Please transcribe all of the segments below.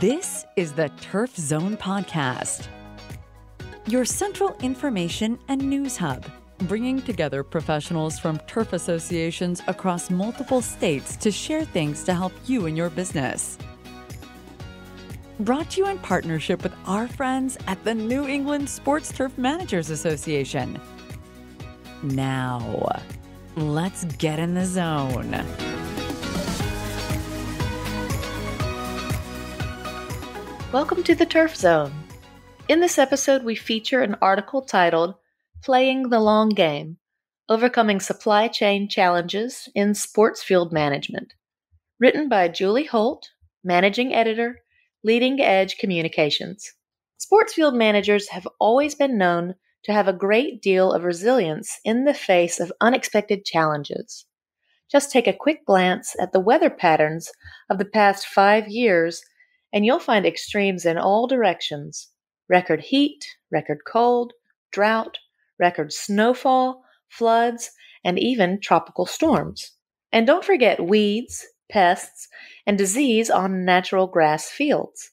This is the Turf Zone Podcast, your central information and news hub, bringing together professionals from turf associations across multiple states to share things to help you in your business. Brought to you in partnership with our friends at the New England Sports Turf Managers Association. Now, let's get in the zone. Welcome to the Turf Zone. In this episode, we feature an article titled Playing the Long Game Overcoming Supply Chain Challenges in Sports Field Management, written by Julie Holt, Managing Editor, Leading Edge Communications. Sports field managers have always been known to have a great deal of resilience in the face of unexpected challenges. Just take a quick glance at the weather patterns of the past five years and you'll find extremes in all directions record heat, record cold, drought, record snowfall, floods, and even tropical storms. And don't forget weeds, pests, and disease on natural grass fields.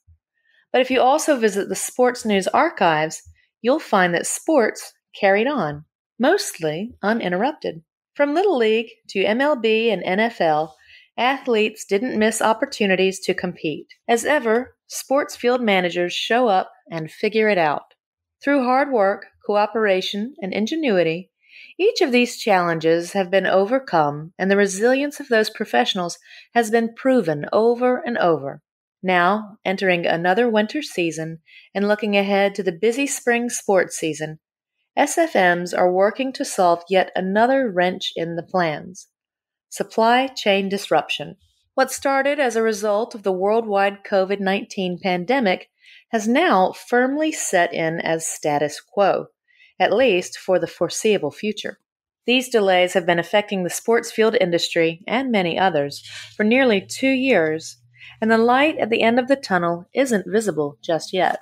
But if you also visit the Sports News archives, you'll find that sports carried on, mostly uninterrupted. From Little League to MLB and NFL, athletes didn't miss opportunities to compete. As ever, sports field managers show up and figure it out. Through hard work, cooperation, and ingenuity, each of these challenges have been overcome, and the resilience of those professionals has been proven over and over. Now, entering another winter season and looking ahead to the busy spring sports season, SFMs are working to solve yet another wrench in the plans. Supply chain disruption. What started as a result of the worldwide COVID 19 pandemic has now firmly set in as status quo, at least for the foreseeable future. These delays have been affecting the sports field industry and many others for nearly two years, and the light at the end of the tunnel isn't visible just yet.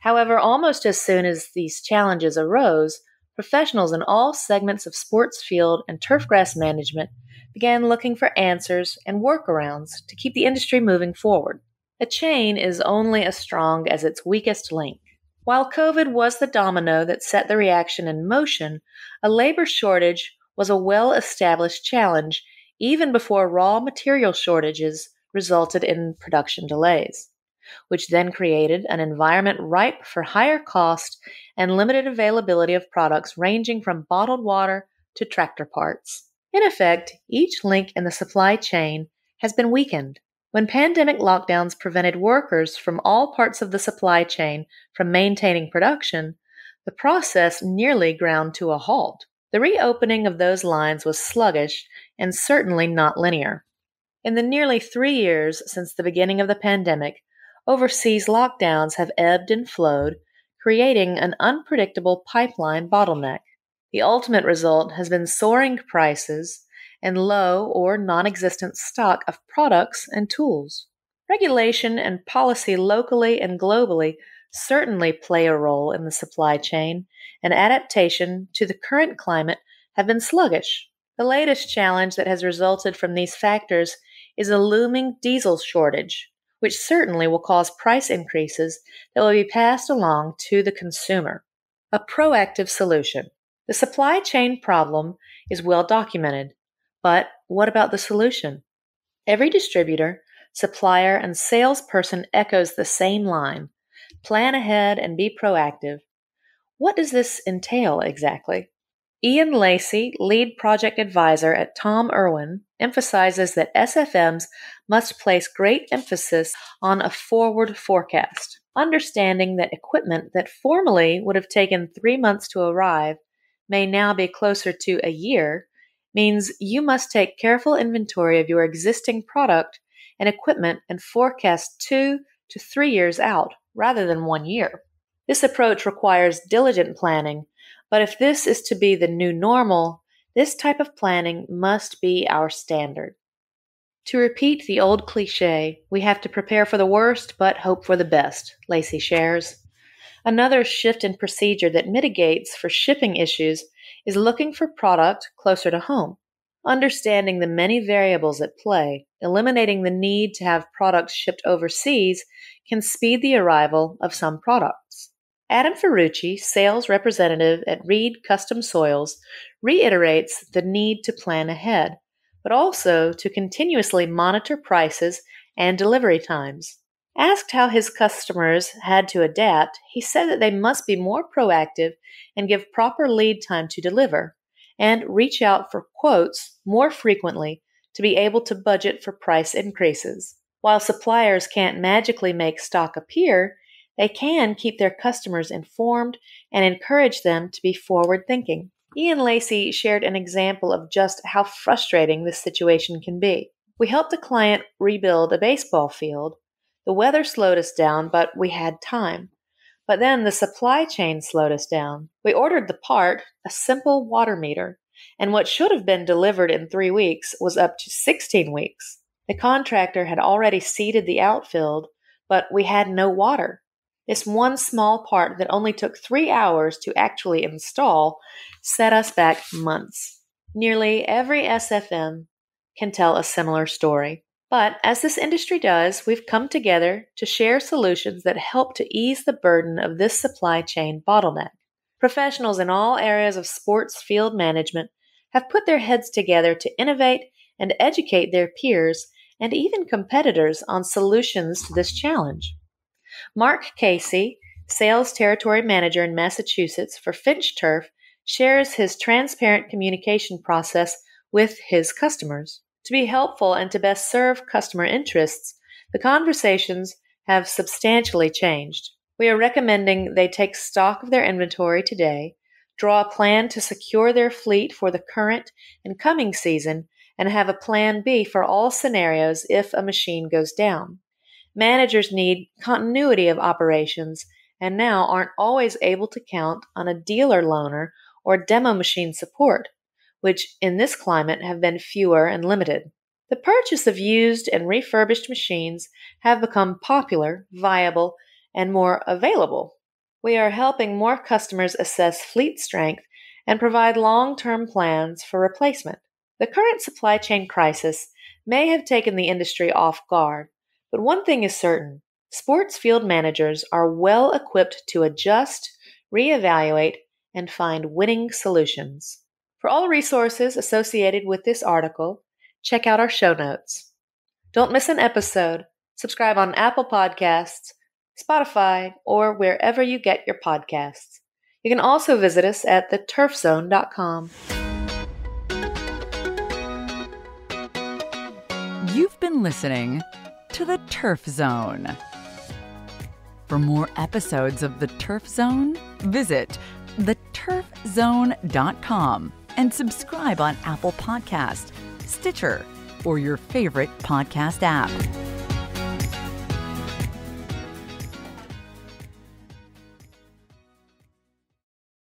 However, almost as soon as these challenges arose, professionals in all segments of sports field and turfgrass management began looking for answers and workarounds to keep the industry moving forward. A chain is only as strong as its weakest link. While COVID was the domino that set the reaction in motion, a labor shortage was a well established challenge even before raw material shortages resulted in production delays, which then created an environment ripe for higher cost and limited availability of products ranging from bottled water to tractor parts. In effect, each link in the supply chain has been weakened. When pandemic lockdowns prevented workers from all parts of the supply chain from maintaining production, the process nearly ground to a halt. The reopening of those lines was sluggish and certainly not linear. In the nearly three years since the beginning of the pandemic, overseas lockdowns have ebbed and flowed, creating an unpredictable pipeline bottleneck. The ultimate result has been soaring prices and low or non existent stock of products and tools. Regulation and policy locally and globally certainly play a role in the supply chain, and adaptation to the current climate have been sluggish. The latest challenge that has resulted from these factors is a looming diesel shortage, which certainly will cause price increases that will be passed along to the consumer. A proactive solution. The supply chain problem is well documented, but what about the solution? Every distributor, supplier, and salesperson echoes the same line plan ahead and be proactive. What does this entail exactly? Ian Lacey, lead project advisor at Tom Irwin, emphasizes that SFMs must place great emphasis on a forward forecast, understanding that equipment that formerly would have taken three months to arrive may now be closer to a year means you must take careful inventory of your existing product and equipment and forecast two to three years out rather than one year. This approach requires diligent planning, but if this is to be the new normal, this type of planning must be our standard. To repeat the old cliche, we have to prepare for the worst but hope for the best, Lacey shares. Another shift in procedure that mitigates for shipping issues is looking for product closer to home. Understanding the many variables at play, eliminating the need to have products shipped overseas, can speed the arrival of some products. Adam Ferrucci, sales representative at Read Custom Soils, reiterates the need to plan ahead, but also to continuously monitor prices and delivery times. Asked how his customers had to adapt, he said that they must be more proactive and give proper lead time to deliver, and reach out for quotes more frequently to be able to budget for price increases. While suppliers can't magically make stock appear, they can keep their customers informed and encourage them to be forward thinking. Ian Lacey shared an example of just how frustrating this situation can be. We helped a client rebuild a baseball field. The weather slowed us down, but we had time. But then the supply chain slowed us down. We ordered the part, a simple water meter, and what should have been delivered in three weeks was up to 16 weeks. The contractor had already seeded the outfield, but we had no water. This one small part that only took three hours to actually install set us back months. Nearly every SFM can tell a similar story. But as this industry does, we've come together to share solutions that help to ease the burden of this supply chain bottleneck. Professionals in all areas of sports field management have put their heads together to innovate and educate their peers and even competitors on solutions to this challenge. Mark Casey, Sales Territory Manager in Massachusetts for Finch Turf, shares his transparent communication process with his customers. To be helpful and to best serve customer interests, the conversations have substantially changed. We are recommending they take stock of their inventory today, draw a plan to secure their fleet for the current and coming season, and have a plan B for all scenarios if a machine goes down. Managers need continuity of operations and now aren't always able to count on a dealer loaner or demo machine support which in this climate have been fewer and limited. The purchase of used and refurbished machines have become popular, viable, and more available. We are helping more customers assess fleet strength and provide long term plans for replacement. The current supply chain crisis may have taken the industry off guard, but one thing is certain sports field managers are well equipped to adjust, reevaluate, and find winning solutions. For all resources associated with this article, check out our show notes. Don't miss an episode. Subscribe on Apple Podcasts, Spotify, or wherever you get your podcasts. You can also visit us at theturfzone.com. You've been listening to The Turf Zone. For more episodes of The Turf Zone, visit theturfzone.com and subscribe on Apple Podcast, Stitcher, or your favorite podcast app.